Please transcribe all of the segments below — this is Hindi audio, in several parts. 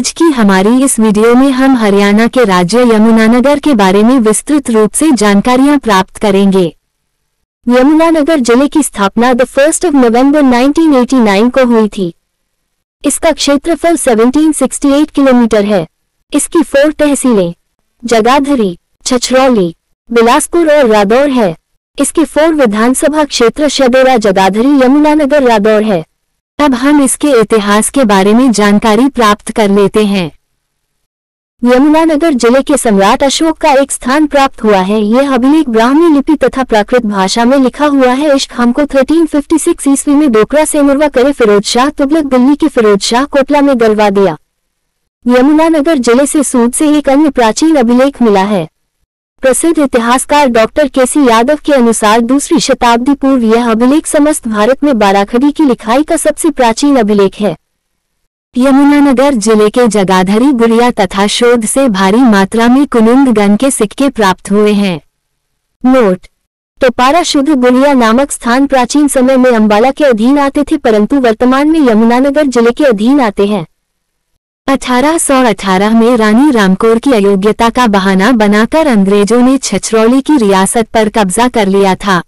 आज की हमारी इस वीडियो में हम हरियाणा के राज्य यमुनानगर के बारे में विस्तृत रूप से जानकारियाँ प्राप्त करेंगे। यमुनानगर ज़िले की स्थापना द फ़र्स्ट ऑफ़ नवंबर 1989 को हुई थी। इसका क्षेत्रफल 1768 किलोमीटर है। इसकी फोर तहसीलें जगाधरी, छछरौली, बिलासपुर और रादौर है। इसके फोर विधानसभा क्षेत्र शदेरा जगाधरी, यमुनानगर, रादौर है। अब हम इसके इतिहास के बारे में जानकारी प्राप्त कर लेते हैं। यमुनानगर ज़िले के सम्राट अशोक का एक स्थान प्राप्त हुआ है। यह अभिलेख ब्राह्मी लिपि तथा प्राकृत भाषा में लिखा हुआ है। इश्क हमको 1356 ईस्वी में डोकरा से मुरवा करे फिरोज शाह, तुगलक दिल्ली के फिरोज शाह, कोटला में गलवा दिया। यमुनानगर ज़िले से सूद से एक अन्य प्राचीन अभिलेख मिला है। प्रसिद्ध इतिहासकार डॉक्टर केसी यादव के अनुसार दूसरी शताब्दी पूर्व यह अभिलेख समस्त भारत में बाराखड़ी की लिखाई का सबसे प्राचीन अभिलेख है। यमुनानगर ज़िले के जगाधरी गुड़िया तथा शोध से भारी मात्रा में कुनुंद गन के सिक्के प्राप्त हुए हैं। नोट। टोपारा शुद्ध गुड़िया नामक स्थान प्राचीन समय में अंबाला के अधीन आते थे, परंतु वर्तमान में यमुनानगर ज़िले के अधीन आते हैं। 1818 में रानी रामकोर की अयोग्यता का बहाना बनाकर अंग्रेज़ों ने छछरौली की रियासत पर कब्जा कर लिया था।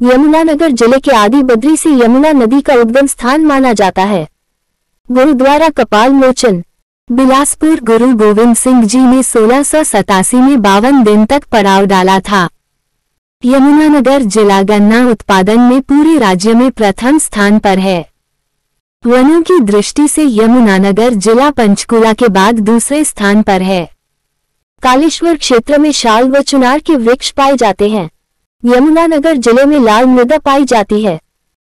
यमुनानगर ज़िले के आदि बद्री से यमुना नदी का उद्गम स्थान माना जाता है। गुरुद्वारा कपाल मोचन, बिलासपुर गुरु गोविंद सिंह जी ने सोलह में बावन दिन तक पड़ाव डाला था। यमुनानगर जिला गन्ना उत्पादन में पूरे राज्य में प्रथम स्थान पर है। वनों की दृष्टि से यमुनानगर जिला पंचकुला के बाद दूसरे स्थान पर है। कालेश्वर क्षेत्र में शाल व चुनार के वृक्ष पाए जाते हैं। यमुनानगर ज़िले में लाल मृदा पाई जाती है।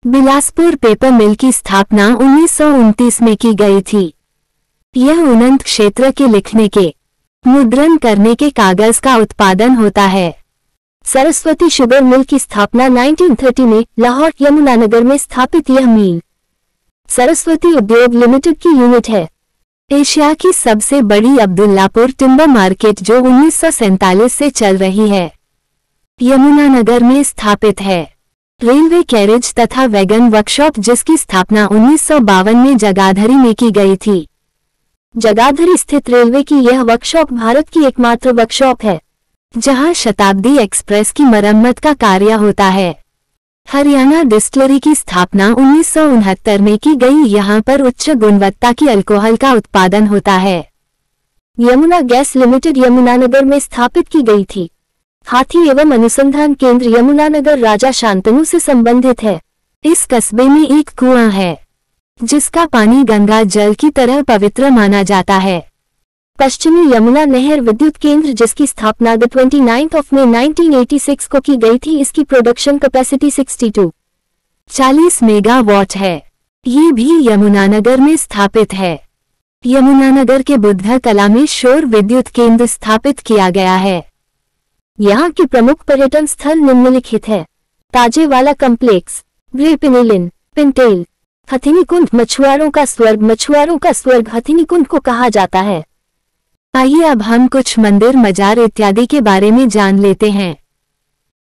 बिलासपुर पेपर मिल की स्थापना उन्नीस सौ उनतीस में की गई थी। यह उनंत क्षेत्र के लिखने के, मुद्रण करने के कागज़ का उत्पादन होता है। सरस्वती शुगर मिल की स्थापना 1930 में लाहौर यमुनानगर में स्थापित यह मिल। सरस्वती उद्योग लिमिटेड की यूनिट है। एशिया की सबसे बड़ी अब्दुल्लापुर टिम्बर मार्केट जो उन्नीस से चल रही है यमुनानगर में स्थापित है। रेलवे कैरेज तथा वैगन वर्कशॉप जिसकी स्थापना उन्नीस सौ बावन में जगाधरी में की गई थी। जगाधरी स्थित रेलवे की यह वर्कशॉप भारत की एकमात्र वर्कशॉप है, जहाँ शताब्दी एक्सप्रेस की मरम्मत का कार्य होता है। हरियाणा डिस्टलरी की स्थापना उन्नीस सौ उनहत्तर में की गई। यहाँ पर उच्च गुणवत्ता की अल्कोहल का उत्पादन होता है। यमुना गैस लिमिटेड यमुनानगर में स्थापित की गई थी। हाथी एवं अनुसंधान केंद्र यमुनानगर राजा शांतनु से संबंधित है। इस कस्बे में एक कुआँ है, जिसका पानी गंगा जल की तरह पवित्र माना जाता है। पश्चिमी यमुना नहर विद्युत केंद्र जिसकी स्थापना द 29th ऑफ़ मे 1986 को की गई थी, इसकी प्रोडक्शन कैपेसिटी 62 40 मेगावाट है। ये भी यमुनानगर में स्थापित है। यमुनानगर के बुद्ध कला में शोर विद्युत केंद्र स्थापित किया गया है। यहाँ के प्रमुख पर्यटन स्थल निम्नलिखित है। ताजे ताजेवाला कम्प्लेक्स ग्रेपिनिलिन पिंटेल हथिनीकुंड मछुआरों का स्वर्ग, मछुआरों का स्वर्ग हथिनीकुंड को कहा जाता है। आइए अब हम कुछ मंदिर, मजार इत्यादि के बारे में जान लेते हैं।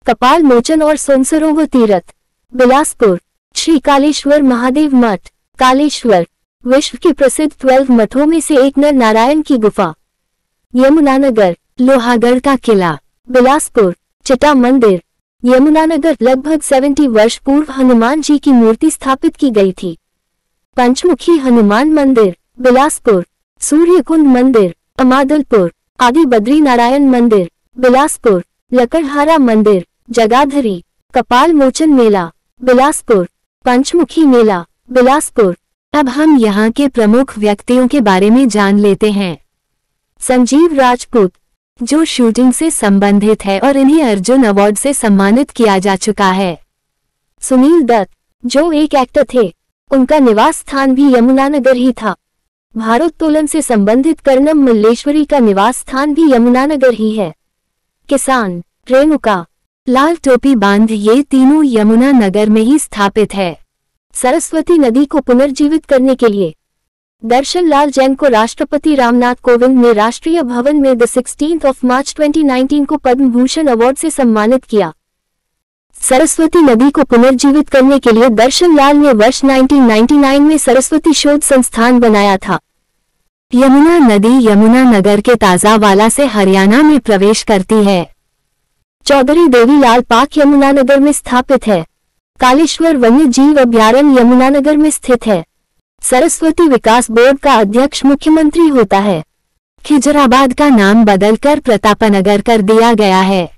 कपाल मोचन और सोनसरोवर तीरथ, बिलासपुर, श्री कालेश्वर महादेव मठ, कालेश्वर, विश्व के प्रसिद्ध ट्वेल्व मठों में से एक नर नारायण की गुफा। यमुनानगर लोहागढ़ का किला, बिलासपुर, चिटा मंदिर। यमुनानगर लगभग 70 वर्ष पूर्व हनुमान जी की मूर्ति स्थापित की गई थी। पंचमुखी हनुमान मंदिर, बिलासपुर, सूर्यकुंड मंदिर। अमादलपुर, आदि बद्री नारायण मंदिर, बिलासपुर, लकड़हारा मंदिर, जगाधरी कपाल मोचन मेला, बिलासपुर, पंचमुखी मेला, बिलासपुर। अब हम यहाँ के प्रमुख व्यक्तियों के बारे में जान लेते हैं। संजीव राजपूत, जो शूटिंग से संबंधित है और इन्हें अर्जुन अवार्ड से सम्मानित किया जा चुका है। सुनील दत्त, जो एक एक्टर थे, उनका निवास स्थान भी यमुनानगर ही था। भारोत्तोलन से संबंधित कर्णम मल्लेश्वरी का निवास स्थान भी यमुनानगर ही है। किसान, रेणुका, लाल टोपी बाँध ये तीनों यमुना नगर में ही स्थापित है। सरस्वती नदी को पुनर्जीवित करने के लिए। दर्शन लाल जैन को राष्ट्रपति रामनाथ कोविंद ने राष्ट्रीय भवन में द सिक्सटीन ऑफ़ मार्च 2019 को पद्म भूषण अवार्ड से सम्मानित किया। सरस्वती नदी को पुनर्जीवित करने के लिए दर्शन लाल ने वर्ष 1999 में सरस्वती शोध संस्थान बनाया था। यमुना नदी यमुना नगर के ताजावाला से हरियाणा में प्रवेश करती है। चौधरी देवीलाल पार्क यमुनानगर में स्थापित है। कालेश्वर वन्य जीव अभ्यारण्य यमुनानगर में स्थित है। सरस्वती विकास बोर्ड का अध्यक्ष मुख्यमंत्री होता है। खिजराबाद का नाम बदलकर प्रतापनगर कर दिया गया है।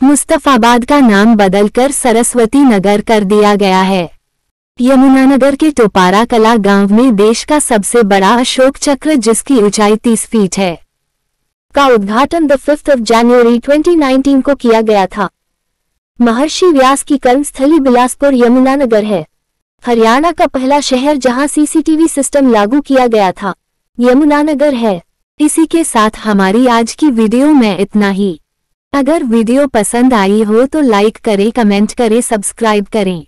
मुस्तफाबाद का नाम बदलकर सरस्वती नगर कर दिया गया है। यमुनानगर के टोपारा कला गाँव में देश का सबसे बड़ा अशोक चक्र जिसकी ऊंचाई 30 फीट है, का उद्घाटन द फिफ्थ ऑफ़ जनवरी 2019 को किया गया था। महर्षि व्यास की कर्मस्थली बिलासपुर यमुनानगर है। हरियाणा का पहला शहर जहाँ सीसीटीवी सिस्टम लागू किया गया था। यमुनानगर है। इसी के साथ हमारी आज की वीडियो में इतना ही। अगर वीडियो पसंद आई हो तो लाइक करें कमेंट करें सब्सक्राइब करें।